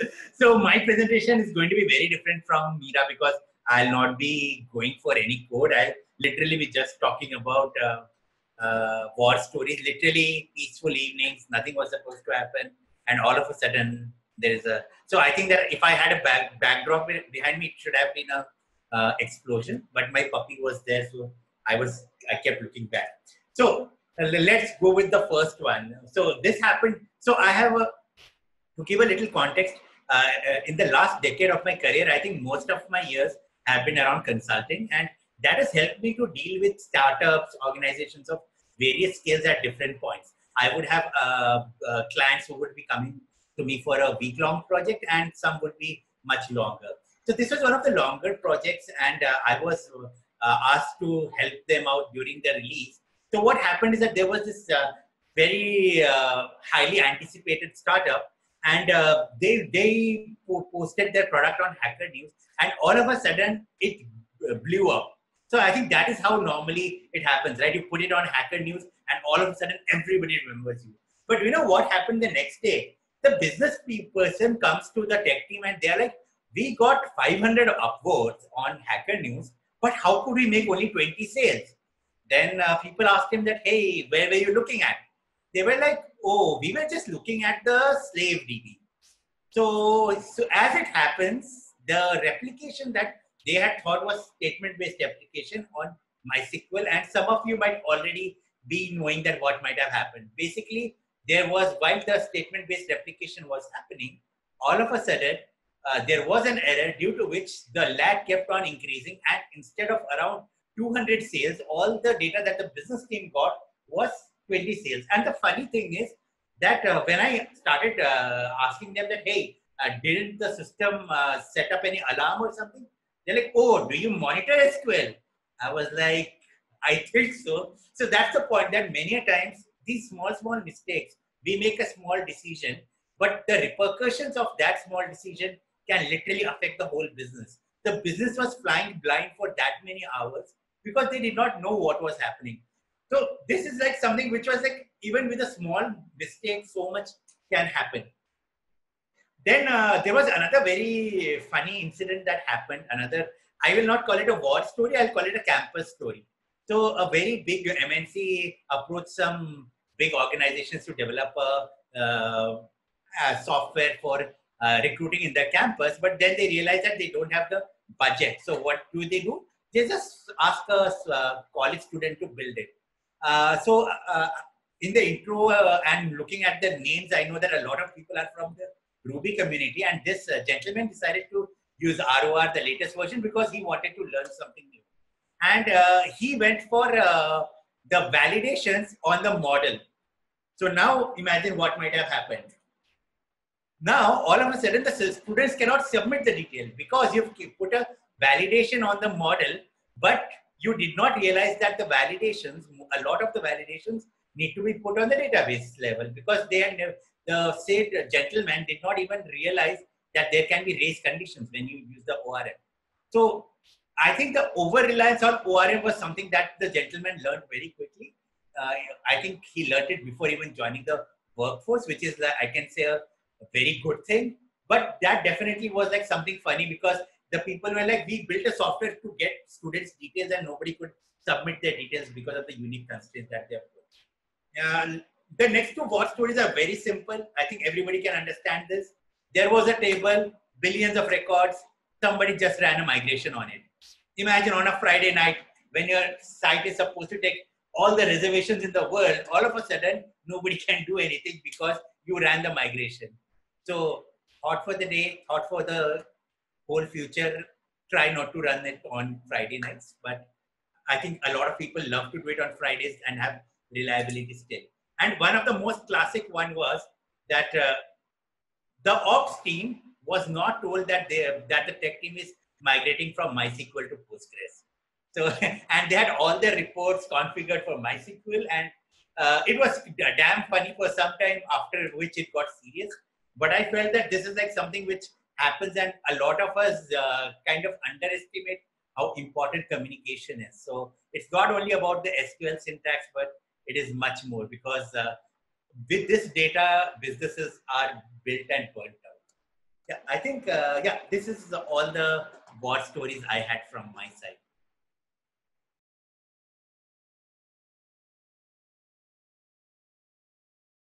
so my presentation is going to be very different from Mira because I'll not be going for any code. I'll literally be just talking about uh, uh, war stories, literally peaceful evenings. Nothing was supposed to happen, and all of a sudden there is a. So I think that if I had a back, backdrop behind me, it should have been a uh, explosion. But my puppy was there, so I was I kept looking back. So uh, let's go with the first one. So this happened. So I have a to give a little context. Uh, uh, in the last decade of my career, I think most of my years have been around consulting, and that has helped me to deal with startups, organizations of various scales at different points. I would have uh, uh, clients who would be coming to me for a week long project, and some would be much longer. So, this was one of the longer projects, and uh, I was uh, asked to help them out during the release. So, what happened is that there was this very highly anticipated startup, and they, they posted their product on Hacker News, and all of a sudden it blew up so I think that is how normally it happens, right? You put it on Hacker News, and all of a sudden everybody remembers you. But you know what happened the next day? The business person comes to the tech team and they're like, "We got 500 upvotes on Hacker News, but how could we make only 20 sales?" Then uh, people asked him that, "Hey, where were you looking at?" They were like, "Oh, we were just looking at the slave DB." So, so as it happens, the replication that they had thought was statement-based replication on MySQL, and some of you might already be knowing that what might have happened. Basically, there was while the statement-based replication was happening, all of a sudden uh, there was an error due to which the lag kept on increasing, and instead of around 200 sales, all the data that the business team got was 20 sales. And the funny thing is that uh, when I started uh, asking them that, hey, uh, didn't the system uh, set up any alarm or something? They're like, oh, do you monitor SQL? I was like, I think so. So that's the point that many times these small, small mistakes, we make a small decision, but the repercussions of that small decision can literally affect the whole business. The business was flying blind for that many hours because they did not know what was happening. So this is like something which was like even with a small mistake, so much can happen. Then uh, there was another very funny incident that happened. Another, I will not call it a war story, I'll call it a campus story. So a very big MNC approached some big organizations to develop a, uh, a software for uh, recruiting in their campus, but then they realized that they don't have the budget. So what do they do? They just ask a uh, college student to build it. Uh, so uh, in the intro and looking at the names, I know that a lot of people are from the Ruby community. And this uh, gentleman decided to use ROR, the latest version, because he wanted to learn something new. And uh, he went for uh, the validations on the model. So now imagine what might have happened. Now, all of a sudden, the students cannot submit the details because you've put a validation on the model, but you did not realize that the validations, a lot of the validations need to be put on the database level because they are the said gentleman did not even realize that there can be race conditions when you use the ORM. So I think the over reliance on ORM was something that the gentleman learned very quickly. Uh, I think he learned it before even joining the workforce, which is, like I can say, a, a very good thing. But that definitely was like something funny because the people were like, we built a software to get students' details and nobody could submit their details because of the unique constraints that they have put. Uh, the next two war stories are very simple. I think everybody can understand this. There was a table, billions of records. Somebody just ran a migration on it. Imagine on a Friday night when your site is supposed to take all the reservations in the world, all of a sudden nobody can do anything because you ran the migration. So thought for the day, thought for the whole future. Try not to run it on Friday nights, but I think a lot of people love to do it on Fridays and have reliability still. And one of the most classic one was that uh, the ops team was not told that they that the tech team is migrating from MySQL to Postgres. So and they had all their reports configured for MySQL, and uh, it was damn funny for some time. After which it got serious. But I felt that this is like something which happens, and a lot of us uh, kind of underestimate how important communication is. So it's not only about the SQL syntax, but it is much more because uh, with this data, businesses are built and burnt out. Yeah, I think, uh, yeah, this is all the war stories I had from my side.